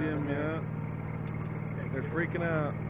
see them yet. They're freaking out.